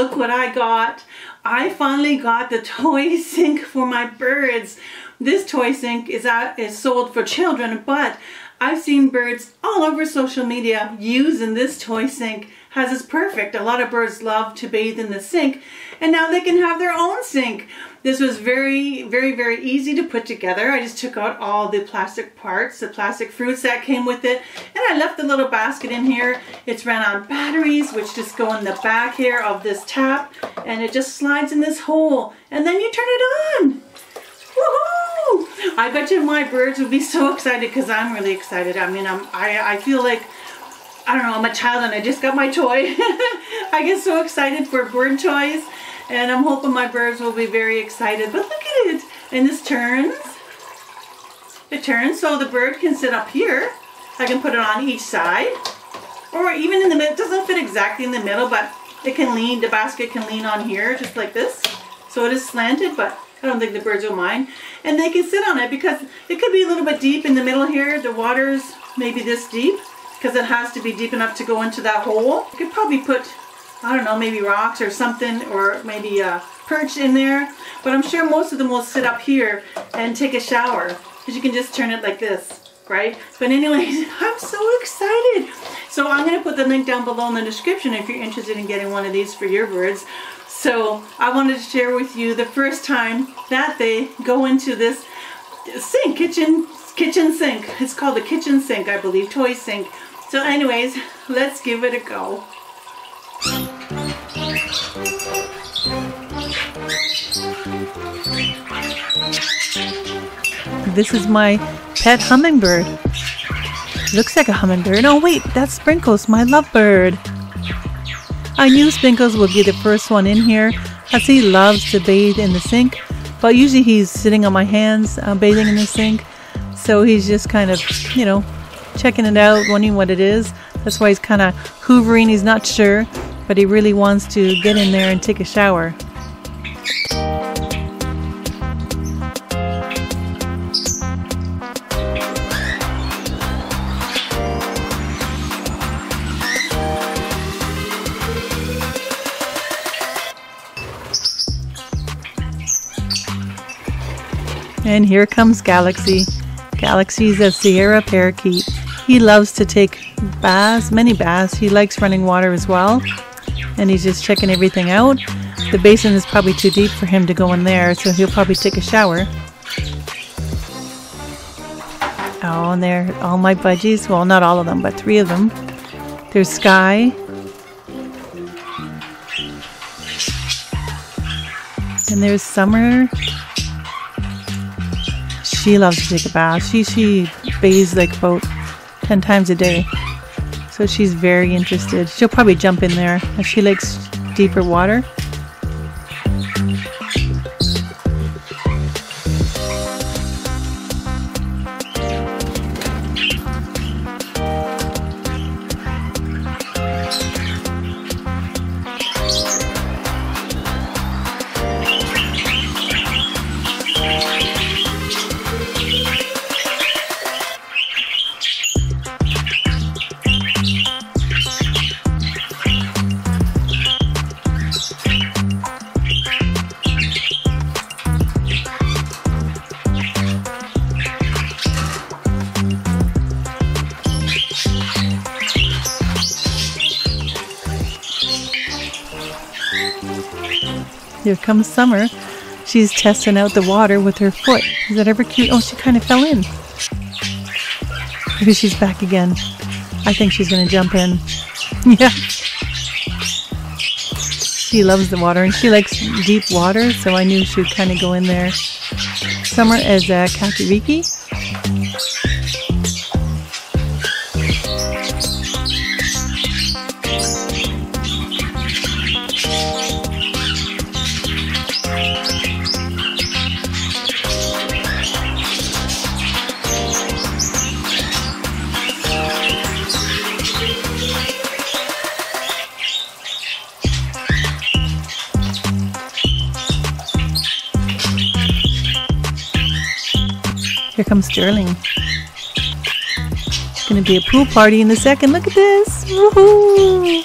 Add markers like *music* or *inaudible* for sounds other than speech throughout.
look what I got. I finally got the toy *laughs* sink for my birds. This toy sink is, out, is sold for children, but I've seen birds all over social media using this toy sink as is perfect. A lot of birds love to bathe in the sink and now they can have their own sink. This was very, very, very easy to put together. I just took out all the plastic parts, the plastic fruits that came with it, and I left the little basket in here. It's ran on batteries, which just go in the back here of this tap, and it just slides in this hole, and then you turn it on. Woohoo! I bet you my birds would be so *laughs* excited because I'm really excited. I mean, I'm, I, I feel like I don't know, I'm a child and I just got my toy. *laughs* I get so excited for bird toys and I'm hoping my birds will be very excited. But look at it. And this turns. It turns so the bird can sit up here. I can put it on each side. Or even in the middle. It doesn't fit exactly in the middle, but it can lean, the basket can lean on here just like this. So it is slanted, but I don't think the birds will mind. And they can sit on it because it could be a little bit deep in the middle here. The water's maybe this deep because it has to be deep enough to go into that hole. You could probably put I don't know, maybe rocks or something, or maybe a perch in there. But I'm sure most of them will sit up here and take a shower, because you can just turn it like this, right? But anyways, *laughs* I'm so excited. So I'm going to put the link down below in the description if you're interested in getting one of these for your birds. So I wanted to share with you the first time that they go into this sink, kitchen, kitchen sink. It's called a kitchen sink, I believe, toy sink. So anyways, let's give it a go. This is my pet hummingbird. Looks like a hummingbird. Oh wait, that's Sprinkles, my lovebird. I knew Sprinkles would be the first one in here as he loves to bathe in the sink. But usually he's sitting on my hands uh, bathing in the sink. So he's just kind of, you know, checking it out, wondering what it is. That's why he's kind of hoovering. He's not sure but he really wants to get in there and take a shower. And here comes Galaxy. Galaxy's a Sierra parakeet. He loves to take baths, many baths. He likes running water as well and he's just checking everything out. The basin is probably too deep for him to go in there, so he'll probably take a shower. Oh, and there all my budgies. Well, not all of them, but three of them. There's Sky. And there's Summer. She loves to take a bath. She she bathes like about ten times a day. So she's very interested. She'll probably jump in there. If she likes deeper water. Here comes Summer. She's testing out the water with her foot. Is that ever cute? Oh, she kind of fell in. Maybe she's back again. I think she's going to jump in. *laughs* yeah. She loves the water and she likes deep water, so I knew she would kind of go in there. Summer is uh, a Kakariki. Here comes Sterling. It's gonna be a pool party in a second. Look at this! Woohoo!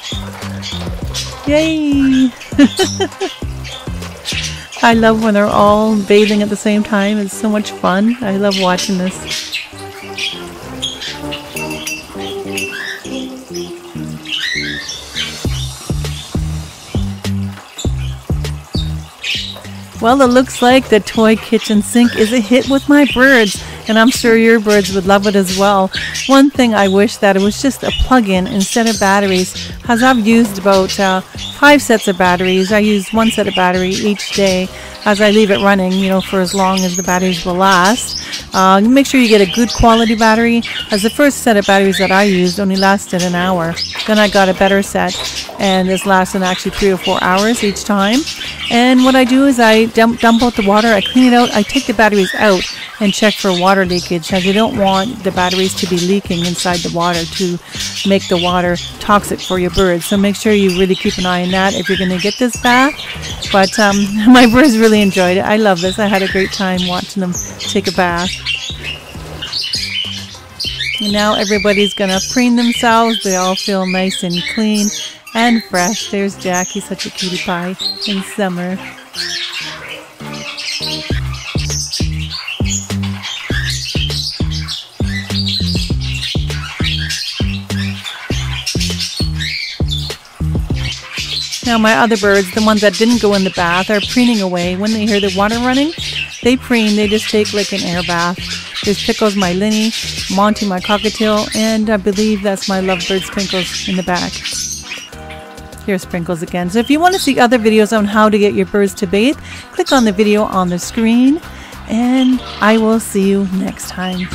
Yay! *laughs* I love when they're all bathing at the same time. It's so much fun. I love watching this. Well, it looks like the toy kitchen sink is a hit with my birds, and I'm sure your birds would love it as well. One thing I wish that it was just a plug-in instead of batteries, as I've used about uh, five sets of batteries. I use one set of battery each day as I leave it running, you know, for as long as the batteries will last. Uh, make sure you get a good quality battery, as the first set of batteries that I used only lasted an hour. Then I got a better set, and this lasted actually three or four hours each time. And what I do is I dump, dump out the water, I clean it out, I take the batteries out and check for water leakage, as you don't want the batteries to be leaking inside the water to make the water toxic for your birds. So make sure you really keep an eye on that if you're going to get this bath. But um, *laughs* my birds really enjoyed it. I love this. I had a great time watching them take a bath. And now everybody's gonna preen themselves. They all feel nice and clean and fresh. There's Jackie, such a cutie pie in summer. Now my other birds, the ones that didn't go in the bath, are preening away. When they hear the water running, they preen. They just take like an air bath. There's Pickles, my Linny, Monty, my cockatiel, and I believe that's my lovebird Sprinkles in the back. Here's Sprinkles again. So if you want to see other videos on how to get your birds to bathe, click on the video on the screen, and I will see you next time.